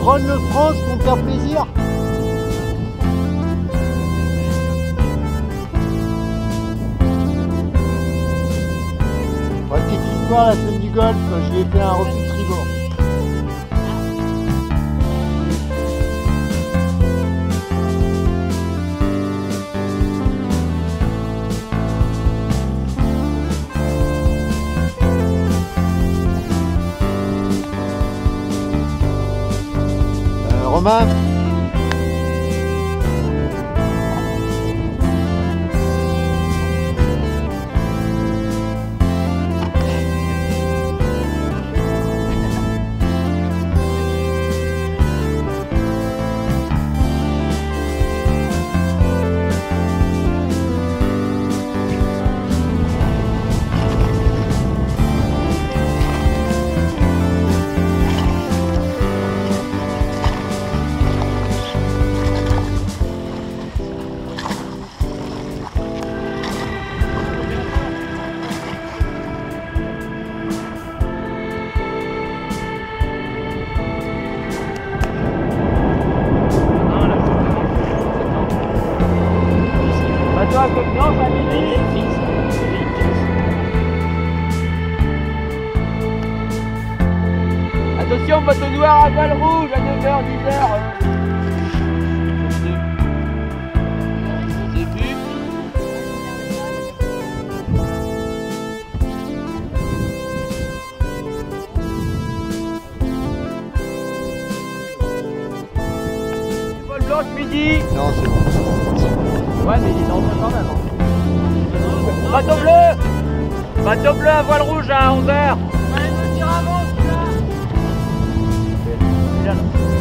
Prendre le France pour me faire plaisir. La petite histoire, la semaine du golf, je lui ai fait un refus Romain Attention, bateau noir à voile rouge à 9h, 10h. Début. Blanche midi. Non, c'est bon. Ouais, mais il est quand même. Bateau bleu Bateau bleu à voile rouge à 11h Bon appétit. euh.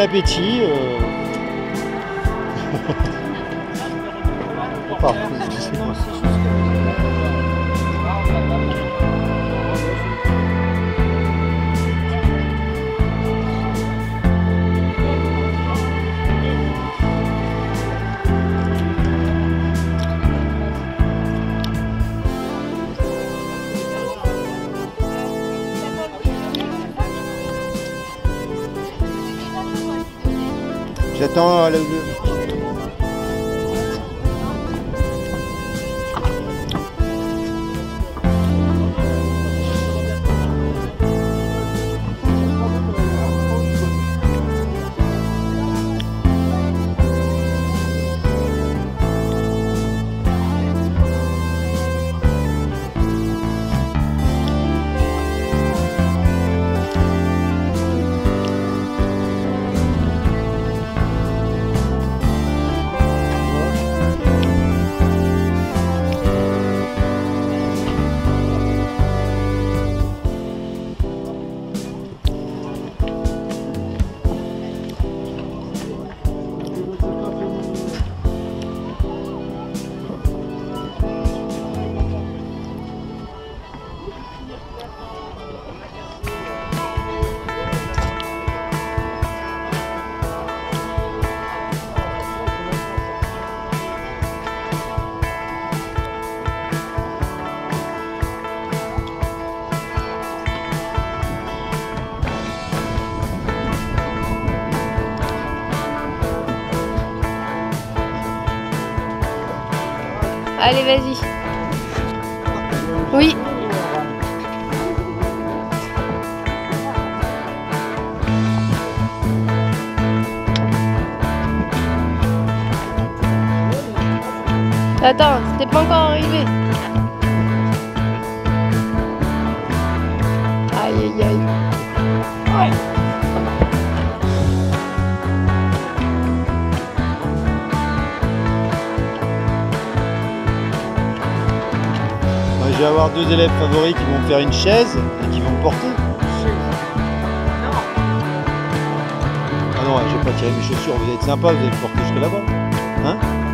Par J'attends le... Allez, vas-y. Oui. Attends, c'était pas encore arrivé. Aïe aïe aïe. Vais avoir deux élèves favoris qui vont faire une chaise et qui vont me porter. Ah non, je vais pas tirer mes chaussures, vous êtes sympa, vous allez me porter jusque là-bas. Hein?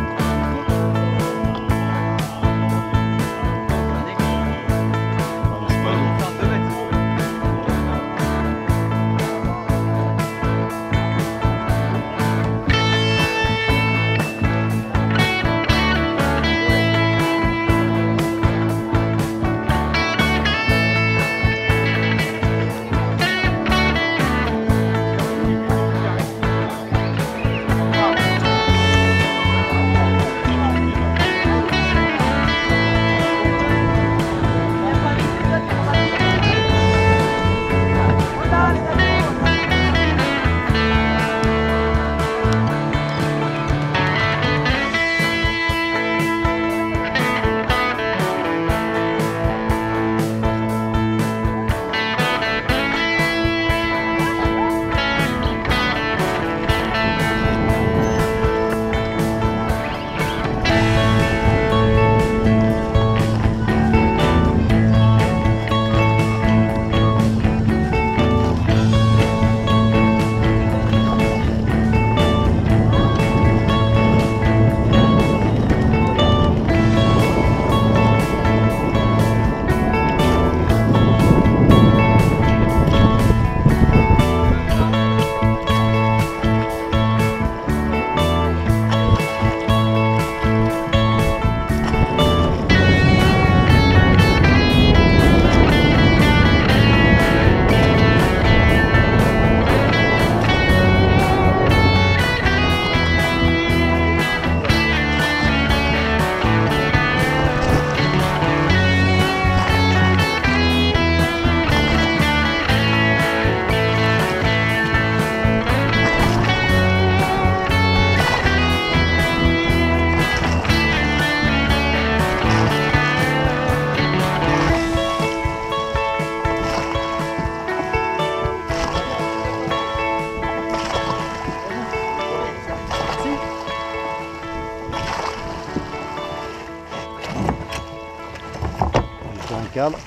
Faire un cadre.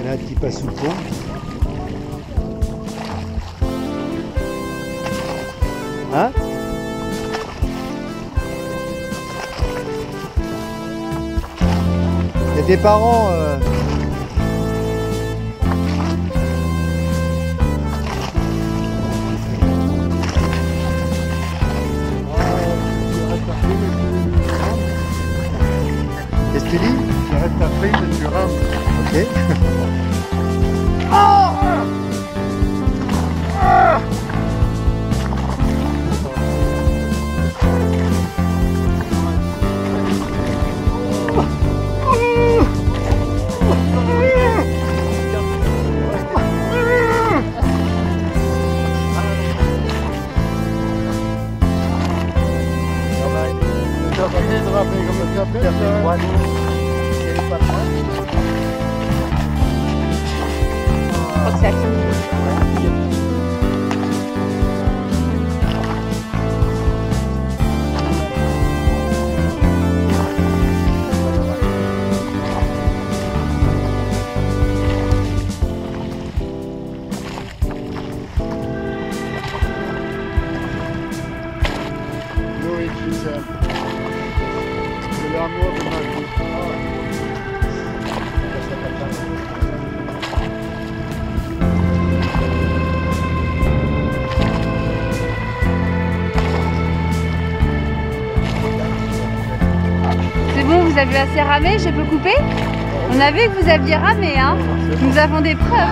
Et là, un petit pas sous le pont. Hein Il y a tes parents. euh, Ok. oh sesame She's a, a young woman. vu assez ramer, je peux couper. On a vu que vous aviez ramé, hein Nous avons des preuves.